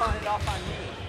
放一า放เย